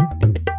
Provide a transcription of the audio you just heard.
Thank